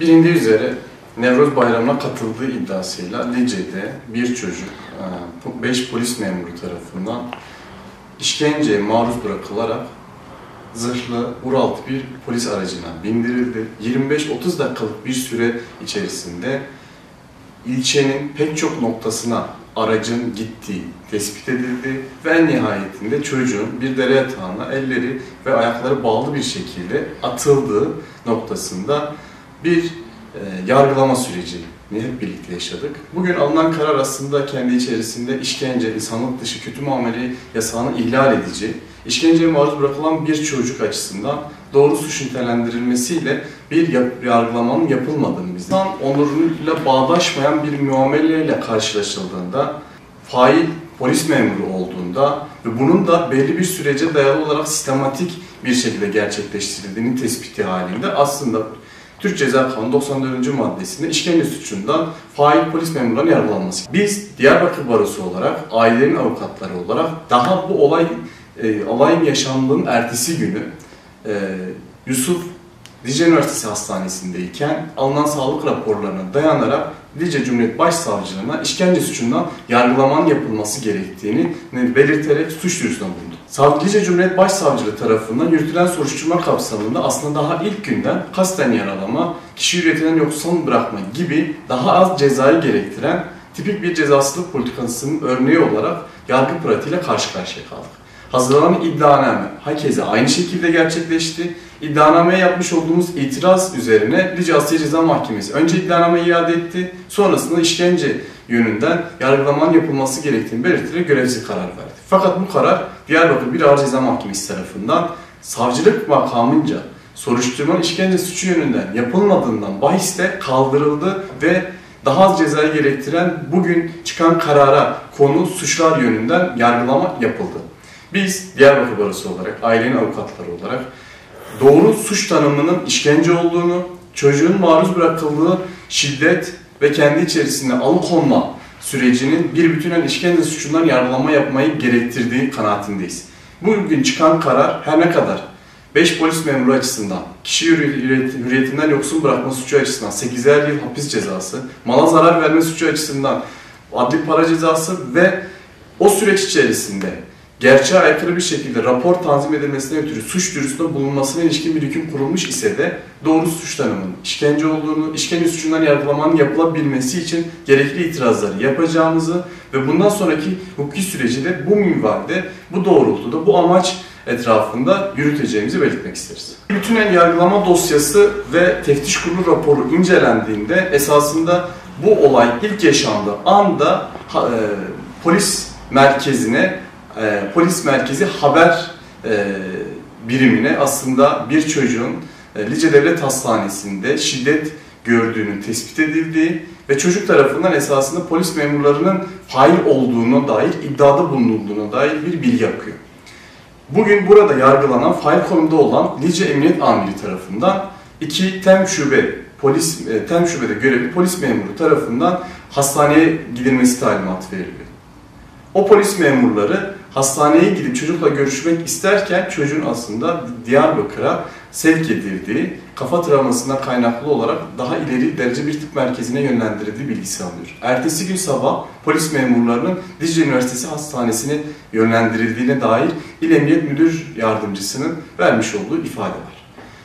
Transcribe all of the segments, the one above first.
Bilindiği üzere Nevroz Bayramı'na katıldığı iddiasıyla Lice'de bir çocuk 5 polis memuru tarafından işkenceye maruz bırakılarak zırhlı Uraltı bir polis aracına bindirildi. 25-30 dakikalık bir süre içerisinde ilçenin pek çok noktasına aracın gittiği tespit edildi ve en nihayetinde çocuğun bir dere yatağına elleri ve ayakları bağlı bir şekilde atıldığı noktasında bir e, yargılama sürecini hep birlikte yaşadık. Bugün alınan karar aslında kendi içerisinde işkence, insanlık dışı kötü muamele yasağını ihlal edici, işkenceye maruz bırakılan bir çocuk açısından doğru suç nitelendirilmesiyle bir yargılamanın yapılmadığını bizden onuruyla bağdaşmayan bir muameleyle karşılaşıldığında fail polis memuru olduğunda ve bunun da belli bir sürece dayalı olarak sistematik bir şekilde gerçekleştirildiğini tespiti halinde aslında Türk Ceza Kanunu 94. maddesinde işkence suçundan fail polis memurlarının yargılanması. Biz Diyarbakır Barosu olarak, ailelerin avukatları olarak daha bu olay e, olayın yaşandığının ertesi günü e, Yusuf Dicle Üniversitesi Hastanesi'ndeyken alınan sağlık raporlarına dayanarak Dicle Cumhuriyet Başsavcılığına işkence suçundan yargılamanın yapılması gerektiğini belirterek suç duyurusunda bulundu. Savcılıca Cumhuriyet Başsavcılığı tarafından yürütülen soruşturma kapsamında aslında daha ilk günden kasten yaralama, kişi hürriyetinden yoksun bırakma gibi daha az cezayı gerektiren tipik bir cezasızlık politikasının örneği olarak yargı pratiğiyle karşı karşıya kaldık. Hazırlanan iddianame hakeze aynı şekilde gerçekleşti. İddianameye yapmış olduğumuz itiraz üzerine Lice Asya Ceza Mahkemesi önce iddianameyi iade etti, sonrasında işkence yönünden yargılamanın yapılması gerektiğini belirterek görevsiz karar verdi. Fakat bu karar Diyarbakır Bir Ağır Ceza Mahkemesi tarafından savcılık makamınca soruşturmanın işkence suçu yönünden yapılmadığından bahiste kaldırıldı ve daha az cezayı gerektiren bugün çıkan karara konu suçlar yönünden yargılama yapıldı. Biz Diyarbakır Barosu olarak, ailenin avukatları olarak doğru suç tanımının işkence olduğunu, çocuğun maruz bırakıldığı şiddet ve kendi içerisinde alıkonma sürecinin bir bütünen işkence suçundan yargılama yapmayı gerektirdiği kanaatindeyiz. Bugün çıkan karar her ne kadar 5 polis memuru açısından, kişi hürriyetinden yoksun bırakma suçu açısından 8'er yıl hapis cezası, mala zarar verme suçu açısından adli para cezası ve o süreç içerisinde gerçeğe aykırı bir şekilde rapor tanzim edilmesine ötürü suç duyurusunda bulunmasına ilişkin bir hüküm kurulmuş ise de doğru suç tanımının işkence olduğunu, işkence suçundan yargılamanın yapılabilmesi için gerekli itirazları yapacağımızı ve bundan sonraki hukuki süreci de bu minvalde, bu doğrultuda, bu amaç etrafında yürüteceğimizi belirtmek isteriz. Bütün el yargılama dosyası ve teftiş kurulu raporu incelendiğinde esasında bu olay ilk yaşandığı anda e, polis merkezine e, polis merkezi haber e, birimine aslında bir çocuğun e, Lice Devlet Hastanesi'nde şiddet gördüğünün tespit edildiği ve çocuk tarafından esasında polis memurlarının fail olduğuna dair iddiada bulunduğuna dair bir bilgi akıyor. Bugün burada yargılanan fail konumda olan Lice Emniyet Amiri tarafından iki tem şube polis e, tem şubede görevli polis memuru tarafından hastaneye gidilmesi talimatı veriliyor. O polis memurları hastaneye gidip çocukla görüşmek isterken çocuğun aslında Diyarbakır'a sevk edildiği, kafa travmasından kaynaklı olarak daha ileri derece bir tıp merkezine yönlendirildiği bilgisi alıyor. Ertesi gün sabah polis memurlarının Dicle Üniversitesi Hastanesi'ne yönlendirildiğine dair İl Emniyet Müdür Yardımcısının vermiş olduğu ifade var.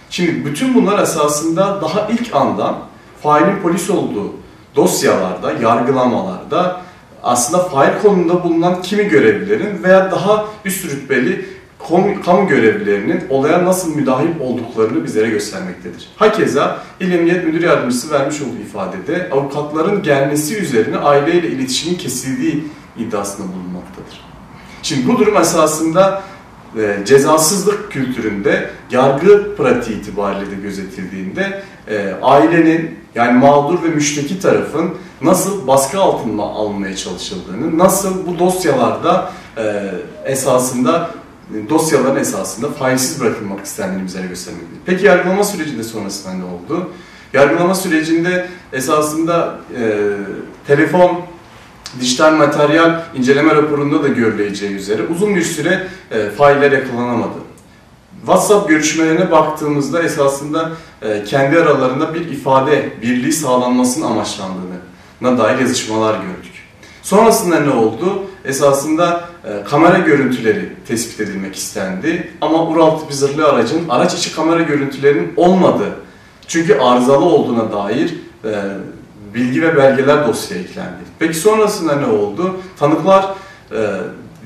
Şimdi bütün bunlar esasında daha ilk andan failin polis olduğu dosyalarda, yargılamalarda aslında fail konumunda bulunan kimi görevlilerin veya daha üst rütbeli kamu görevlilerinin olaya nasıl müdahil olduklarını bizlere göstermektedir. Hakeza İl Emniyet Müdür Yardımcısı vermiş olduğu ifadede avukatların gelmesi üzerine aileyle iletişimin kesildiği iddiasında bulunmaktadır. Şimdi bu durum esasında e, cezasızlık kültüründe yargı pratiği itibariyle de gözetildiğinde e, ailenin yani mağdur ve müşteki tarafın nasıl baskı altına alınmaya çalışıldığını, nasıl bu dosyalarda e, esasında dosyaların esasında failsiz bırakılmak istendiğini bize göstermektedir. Peki yargılama sürecinde sonrasında ne oldu? Yargılama sürecinde esasında e, telefon dijital materyal inceleme raporunda da görüleceği üzere uzun bir süre e, failler yakalanamadı. WhatsApp görüşmelerine baktığımızda esasında e, kendi aralarında bir ifade birliği sağlanmasının amaçlandığına dair yazışmalar gördük. Sonrasında ne oldu? Esasında e, kamera görüntüleri tespit edilmek istendi ama Ural tipi zırhlı aracın araç içi kamera görüntülerinin olmadığı çünkü arızalı olduğuna dair e, bilgi ve belgeler dosyaya eklendi. Peki sonrasında ne oldu? Tanıklar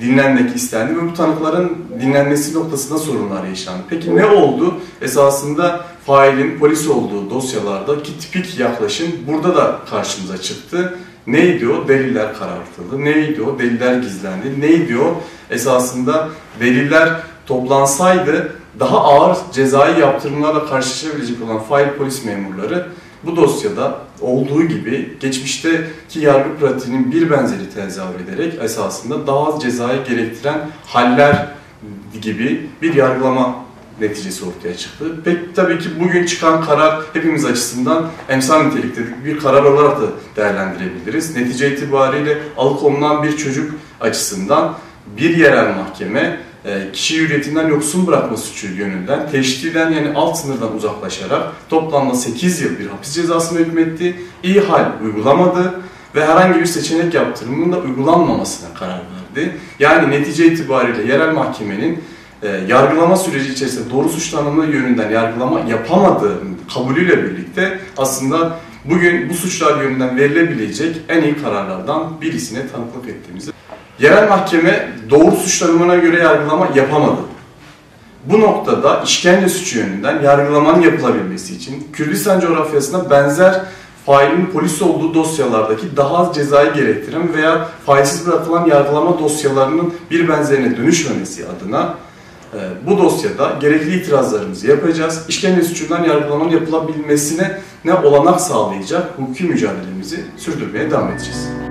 dinlenmek istendi ve bu tanıkların dinlenmesi noktasında sorunlar yaşandı. Peki ne oldu? Esasında failin polis olduğu dosyalardaki tipik yaklaşım burada da karşımıza çıktı. Neydi o? Deliller karartıldı. Neydi o? Deliller gizlendi. Neydi o? Esasında deliller toplansaydı daha ağır cezai yaptırımlarla karşılaşabilecek olan fail polis memurları bu dosyada olduğu gibi geçmişteki yargı pratiğinin bir benzeri tezahür ederek esasında daha az cezayı gerektiren haller gibi bir yargılama neticesi ortaya çıktı. Pek tabii ki bugün çıkan karar hepimiz açısından emsal nitelikte bir karar olarak da değerlendirebiliriz. Netice itibariyle alıkonulan bir çocuk açısından bir yerel mahkeme kişi hürriyetinden yoksun bırakma suçu yönünden teşkilden yani alt sınırdan uzaklaşarak toplamda 8 yıl bir hapis cezasını hükmetti. İyi hal uygulamadı ve herhangi bir seçenek yaptırımının da uygulanmamasına karar verdi. Yani netice itibariyle yerel mahkemenin e, yargılama süreci içerisinde doğru suç yönünden yargılama yapamadığı kabulüyle birlikte aslında bugün bu suçlar yönünden verilebilecek en iyi kararlardan birisine tanıklık ettiğimizi Yerel mahkeme doğru suç tanımına göre yargılama yapamadı. Bu noktada işkence suçu yönünden yargılamanın yapılabilmesi için Kürdistan coğrafyasında benzer failin polis olduğu dosyalardaki daha az cezayı gerektiren veya failsiz bırakılan yargılama dosyalarının bir benzerine dönüşmemesi adına e, bu dosyada gerekli itirazlarımızı yapacağız. İşkence suçundan yargılamanın yapılabilmesine ne olanak sağlayacak hukuki mücadelemizi sürdürmeye devam edeceğiz.